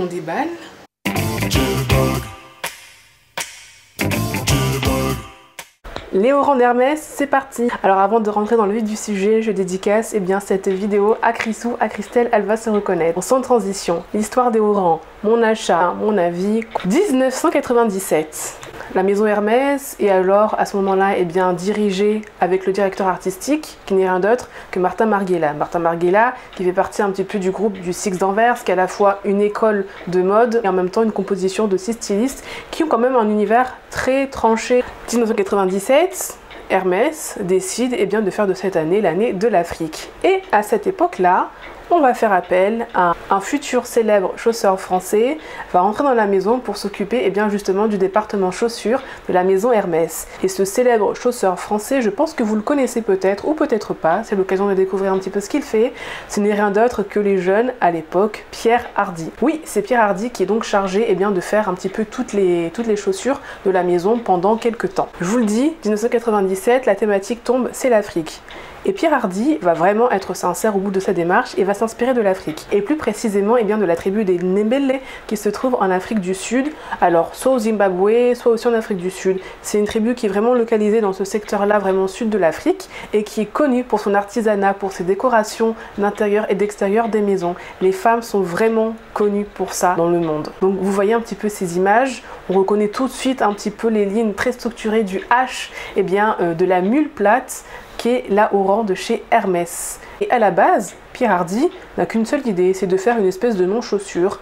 On déballe. Les orangs d'Hermès, c'est parti Alors avant de rentrer dans le vif du sujet, je dédicace eh bien, cette vidéo à Chrisou, à Christelle, elle va se reconnaître. Sans transition, l'histoire des orangs, mon achat, mon avis, 1997 la maison Hermès est alors à ce moment-là eh dirigée avec le directeur artistique qui n'est rien d'autre que Martin Marghella. Martin Marghella qui fait partie un petit peu du groupe du Six d'Anvers qui est à la fois une école de mode et en même temps une composition de six stylistes qui ont quand même un univers très tranché. 1997, Hermès décide eh de faire de cette année l'année de l'Afrique. Et à cette époque-là, on va faire appel à un futur célèbre chausseur français va rentrer dans la maison pour s'occuper eh bien justement du département chaussures de la maison Hermès. Et ce célèbre chausseur français, je pense que vous le connaissez peut-être ou peut-être pas, c'est l'occasion de découvrir un petit peu ce qu'il fait. Ce n'est rien d'autre que les jeunes à l'époque, Pierre Hardy. Oui, c'est Pierre Hardy qui est donc chargé eh bien, de faire un petit peu toutes les, toutes les chaussures de la maison pendant quelques temps. Je vous le dis, 1997, la thématique tombe, c'est l'Afrique. Et Pierre Hardy va vraiment être sincère au bout de sa démarche et va s'inspirer de l'Afrique. Et plus précisément eh de la tribu des Nembele qui se trouve en Afrique du Sud. Alors soit au Zimbabwe, soit aussi en Afrique du Sud. C'est une tribu qui est vraiment localisée dans ce secteur-là, vraiment sud de l'Afrique, et qui est connue pour son artisanat, pour ses décorations d'intérieur et d'extérieur des maisons. Les femmes sont vraiment connues pour ça dans le monde. Donc vous voyez un petit peu ces images, on reconnaît tout de suite un petit peu les lignes très structurées du H et eh bien, euh, de la mule plate qui est rang de chez Hermès. Et à la base, Pierre Hardy n'a qu'une seule idée, c'est de faire une espèce de non-chaussure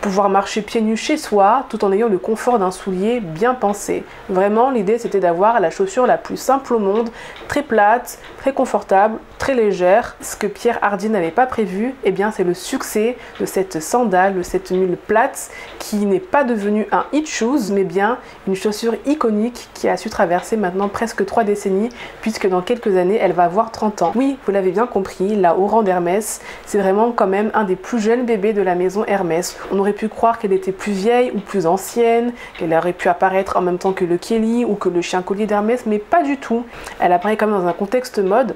pouvoir marcher pieds nus chez soi tout en ayant le confort d'un soulier bien pensé. Vraiment, l'idée c'était d'avoir la chaussure la plus simple au monde, très plate, très confortable, très légère. Ce que Pierre Hardy n'avait pas prévu, eh bien c'est le succès de cette sandale, de cette mule plate qui n'est pas devenue un hit shoes, mais bien une chaussure iconique qui a su traverser maintenant presque trois décennies, puisque dans quelques années elle va avoir 30 ans. Oui, vous l'avez bien compris, la Oran d'Hermès, c'est vraiment quand même un des plus jeunes bébés de la maison Hermès. On aurait pu croire qu'elle était plus vieille ou plus ancienne, qu'elle aurait pu apparaître en même temps que le Kelly ou que le chien collier d'Hermès, mais pas du tout. Elle apparaît quand même dans un contexte mode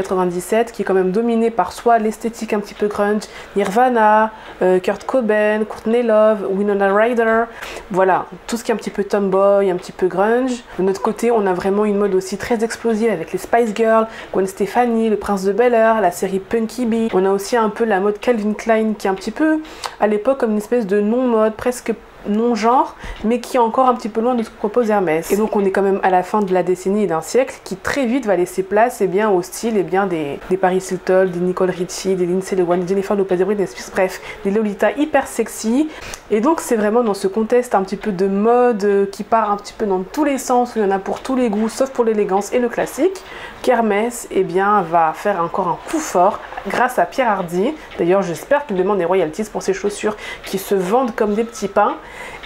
1997 qui est quand même dominé par soit l'esthétique un petit peu grunge, Nirvana, euh, Kurt Cobain, Courtney Love, Winona Ryder, voilà, tout ce qui est un petit peu tomboy, un petit peu grunge. De notre côté, on a vraiment une mode aussi très explosive avec les Spice Girls, Gwen Stefani, le Prince de Bel Air, la série Punky Bee. On a aussi un peu la mode Calvin Klein qui est un petit peu à l'époque comme une espèce de non-mode, presque non-genre, mais qui est encore un petit peu loin de ce que propose Hermès. Et donc on est quand même à la fin de la décennie et d'un siècle qui très vite va laisser place eh bien, au style et eh bien, des, Paris Hilton, des Nicole Richie, des Lindsay Lohan, des Jennifer Lopez de Britney bref, des Lolita hyper sexy. Et donc c'est vraiment dans ce contexte un petit peu de mode euh, qui part un petit peu dans tous les sens, où il y en a pour tous les goûts, sauf pour l'élégance et le classique, qu'Hermès eh bien, va faire encore un coup fort grâce à Pierre Hardy. D'ailleurs j'espère qu'il demande des royalties pour ses chaussures qui se vendent comme des petits pains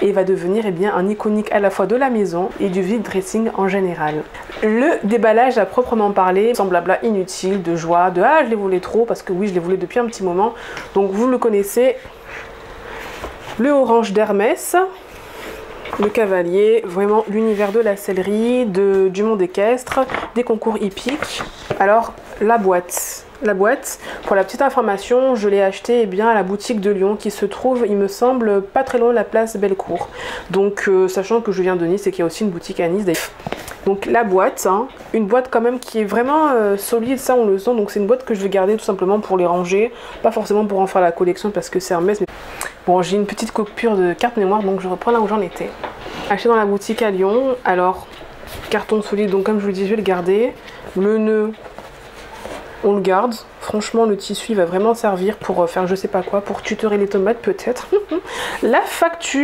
et va devenir eh bien, un iconique à la fois de la maison et du vide dressing en général. Le déballage à proprement parler semble blabla inutile, de joie, de ah je les voulais trop parce que oui je les voulais depuis un petit moment. Donc vous le connaissez, le orange d'Hermès, le cavalier, vraiment l'univers de la sellerie, de, du monde équestre, des concours hippiques. Alors la boîte, la boîte. Pour la petite information, je l'ai acheté eh bien, à la boutique de Lyon qui se trouve, il me semble, pas très loin de la place Bellecour. Donc, euh, sachant que je viens de Nice et qu'il y a aussi une boutique à Nice. Donc la boîte, hein, une boîte quand même qui est vraiment euh, solide, ça on le sent. Donc c'est une boîte que je vais garder tout simplement pour les ranger, pas forcément pour en faire la collection parce que c'est un. Mais... Bon, j'ai une petite coupure de carte mémoire, donc je reprends là où j'en étais. Acheté dans la boutique à Lyon. Alors, carton solide, donc comme je vous le dis, je vais le garder. Le nœud, on le garde. Franchement, le tissu va vraiment servir pour euh, faire je sais pas quoi, pour tutorer les tomates peut-être. la facture,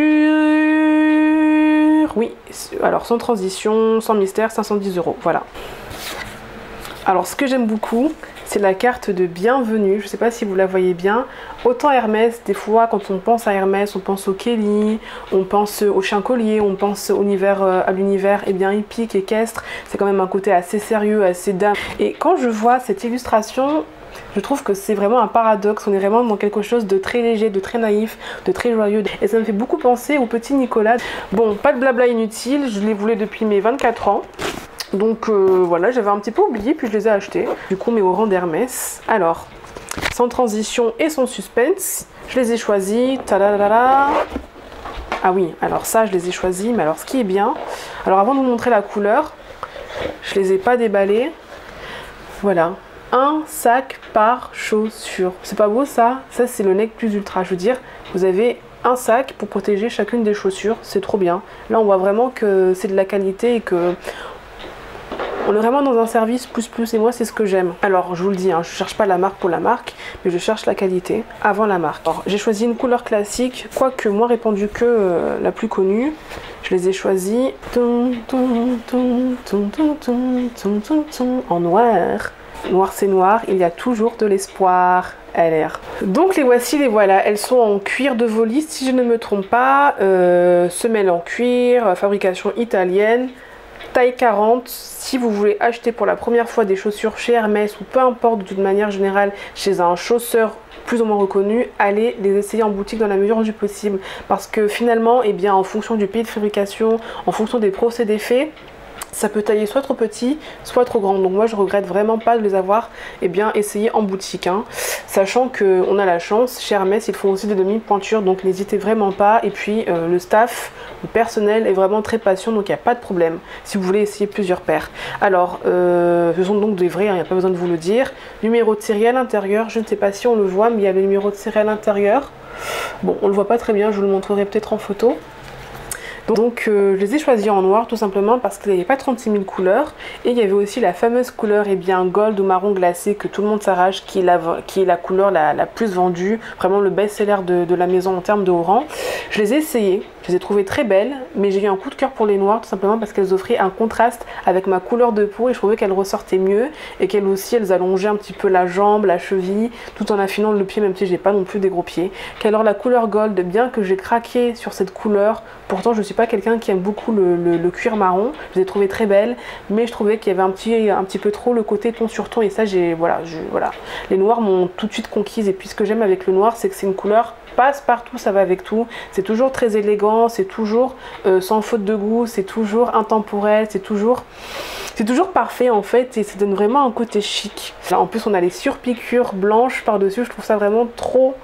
oui, alors sans transition, sans mystère, 510 euros, voilà. Alors ce que j'aime beaucoup, c'est la carte de bienvenue. Je ne sais pas si vous la voyez bien. Autant Hermès, des fois, quand on pense à Hermès, on pense au Kelly, on pense au chien collier, on pense euh, à l'univers eh bien hippique, équestre. C'est quand même un côté assez sérieux, assez dame. Et quand je vois cette illustration, je trouve que c'est vraiment un paradoxe. On est vraiment dans quelque chose de très léger, de très naïf, de très joyeux. Et ça me fait beaucoup penser au petit Nicolas. Bon, pas de blabla inutile, je l'ai voulu depuis mes 24 ans. Donc euh, voilà, j'avais un petit peu oublié, puis je les ai achetés. Du coup, mes au rang d'Hermès. Alors, sans transition et sans suspense. Je les ai choisis. Ah oui, alors ça, je les ai choisis. Mais alors, ce qui est bien, alors avant de vous montrer la couleur, je les ai pas déballés. Voilà, un sac par chaussure. C'est pas beau ça? Ça, c'est le nec plus ultra. Je veux dire, vous avez un sac pour protéger chacune des chaussures. C'est trop bien. Là, on voit vraiment que c'est de la qualité et que on est vraiment dans un service plus plus et moi c'est ce que j'aime. Alors je vous le dis, hein, je cherche pas la marque pour la marque, mais je cherche la qualité avant la marque. j'ai choisi une couleur classique, quoique moins répandue que euh, la plus connue. Je les ai choisis en noir. Noir c'est noir, il y a toujours de l'espoir. LR. Donc les voici, les voilà. Elles sont en cuir de Volis, si je ne me trompe pas. Euh, semelle en cuir, fabrication italienne taille 40 si vous voulez acheter pour la première fois des chaussures chez Hermès ou peu importe d'une manière générale chez un chausseur plus ou moins reconnu, allez les essayer en boutique dans la mesure du possible. Parce que finalement, eh bien, en fonction du pays de fabrication, en fonction des procédés faits, ça peut tailler soit trop petit, soit trop grand. Donc moi je regrette vraiment pas de les avoir eh bien, essayé en boutique. Hein. Sachant qu'on a la chance, chez Hermès, ils font aussi des demi-pointures, donc n'hésitez vraiment pas. Et puis euh, le staff, le personnel est vraiment très patient, donc il n'y a pas de problème si vous voulez essayer plusieurs paires. Alors, euh, ce sont donc des vrais, il hein, n'y a pas besoin de vous le dire. Numéro de série à l'intérieur, je ne sais pas si on le voit, mais il y a le numéro de série à l'intérieur. Bon, on le voit pas très bien, je vous le montrerai peut-être en photo. Donc euh, je les ai choisis en noir tout simplement parce qu'il n'y avait pas 36 000 couleurs et il y avait aussi la fameuse couleur et eh bien, gold ou marron glacé que tout le monde s'arrache qui, est la, couleur la, plus vendue, vraiment le best-seller de, la maison en termes de rang. Je les ai essayées, je les ai trouvées très belles mais j'ai eu un coup de cœur pour les noirs tout simplement parce qu'elles offraient un contraste avec ma couleur de peau et je trouvais qu'elles ressortaient mieux et qu'elles aussi elles allongeaient un petit peu la jambe, la cheville tout en affinant le pied même si j'ai pas non plus des gros pieds. Qu'alors la couleur gold, bien que j'ai craqué sur cette couleur, pourtant je suis pas quelqu'un qui aime beaucoup le, cuir marron. Je les ai trouvées très belles, mais je trouvais qu'il y avait un petit, un petit peu trop le côté ton sur ton. Et ça, j'ai voilà, voilà. Les noirs m'ont tout de suite conquise. Et puis ce que j'aime avec le noir, c'est que c'est une couleur passe partout, ça va avec tout. C'est toujours très élégant, c'est toujours euh, sans faute de goût, c'est toujours intemporel, c'est toujours, parfait en fait et ça donne vraiment un côté chic. En plus, on a les surpiqûres blanches par-dessus. Je trouve ça vraiment trop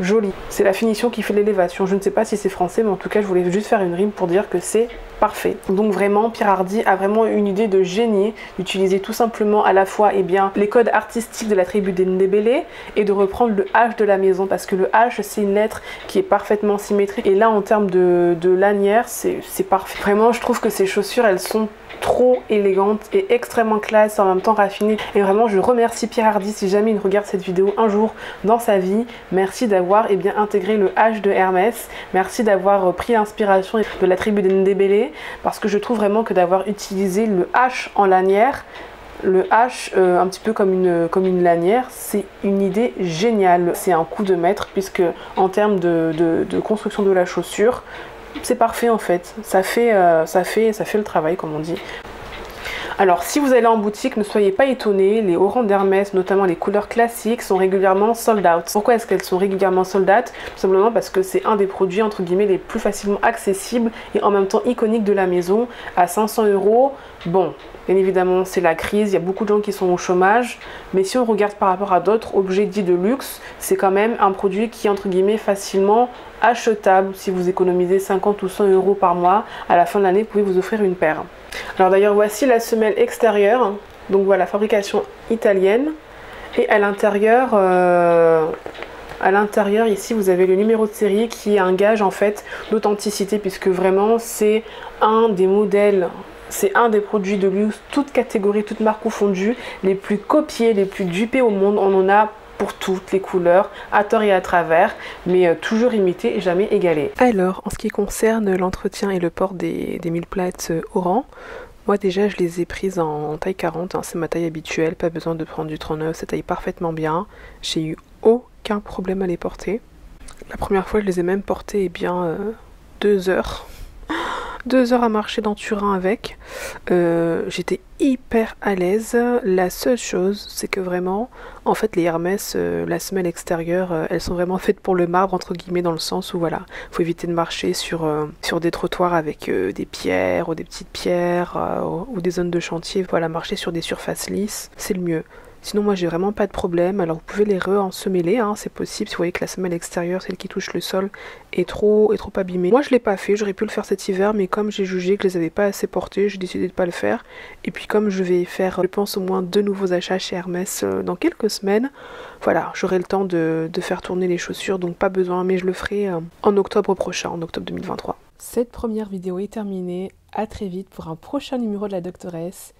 joli. C'est la finition qui fait l'élévation. Je ne sais pas si c'est français, mais en tout cas, je voulais juste faire une rime pour dire que c'est parfait. Donc vraiment, Pierre Hardy a vraiment une idée de génie d'utiliser tout simplement à la fois eh bien, les codes artistiques de la tribu des Ndebele et de reprendre le H de la maison parce que le H, c'est une lettre qui est parfaitement symétrique. Et là, en termes de, lanière, c'est parfait. Vraiment, je trouve que ces chaussures, elles sont trop élégante et extrêmement classe, en même temps raffinée. Et vraiment, je remercie Pierre Hardy si jamais il regarde cette vidéo un jour dans sa vie. Merci d'avoir eh intégré le H de Hermès. Merci d'avoir pris l'inspiration de la tribu des Ndebele parce que je trouve vraiment que d'avoir utilisé le H en lanière, le H euh, un petit peu comme une, lanière, c'est une idée géniale. C'est un coup de maître puisque en termes de, de construction de la chaussure, c'est parfait en fait. Ça fait, euh, ça, fait, ça fait le travail comme on dit. Alors si vous allez en boutique, ne soyez pas étonnés, les rangs d'Hermès, notamment les couleurs classiques, sont régulièrement sold out. Pourquoi est-ce qu'elles sont régulièrement sold out? Tout simplement parce que c'est un des produits entre guillemets les plus facilement accessibles et en même temps iconiques de la maison à 500 euros. Bon, Bien évidemment, c'est la crise, il y a beaucoup de gens qui sont au chômage, mais si on regarde par rapport à d'autres objets dits de luxe, c'est quand même un produit qui est entre guillemets facilement achetable. Si vous économisez 50 ou 100 euros par mois, à la fin de l'année, vous pouvez vous offrir une paire. Alors d'ailleurs, voici la semelle extérieure. Donc voilà, fabrication italienne. Et à l'intérieur, euh, à l'intérieur ici, vous avez le numéro de série qui est un gage en fait d'authenticité puisque vraiment c'est un des modèles c'est un des produits de luxe, toutes catégories, toutes marques confondues, les plus copiés, les plus dupés au monde. On en a pour toutes les couleurs, à tort et à travers, mais euh, toujours imité et jamais égalé. Alors, en ce qui concerne l'entretien et le port des, des mille plates euh, Oran, moi déjà je les ai prises en, taille 40, hein, c'est ma taille habituelle, pas besoin de prendre du 39, ça taille parfaitement bien. J'ai eu aucun problème à les porter. La première fois je les ai même portées eh bien euh, deux heures deux heures à marcher dans Turin avec. Euh, j'étais hyper à l'aise. La seule chose, c'est que vraiment, en fait, les Hermès, euh, la semelle extérieure, euh, elles sont vraiment faites pour le marbre, entre guillemets, dans le sens où, voilà, faut éviter de marcher sur des trottoirs avec des pierres ou des petites pierres ou des zones de chantier. Voilà, marcher sur des surfaces lisses, c'est le mieux. Sinon moi j'ai vraiment pas de problème. Alors vous pouvez les re-ensemeler, hein, c'est possible si vous voyez que la semelle extérieure, celle qui touche le sol, est trop, trop abîmée. Moi je l'ai pas fait, j'aurais pu le faire cet hiver, mais comme j'ai jugé que je les avais pas assez portés, j'ai décidé de pas le faire. Et puis comme je vais faire, je pense au moins deux nouveaux achats chez Hermès euh, dans quelques semaines, voilà, j'aurai le temps de, de, faire tourner les chaussures, donc pas besoin, mais je le ferai euh, en octobre prochain, en octobre 2023. Cette première vidéo est terminée, à très vite pour un prochain numéro de la doctoresse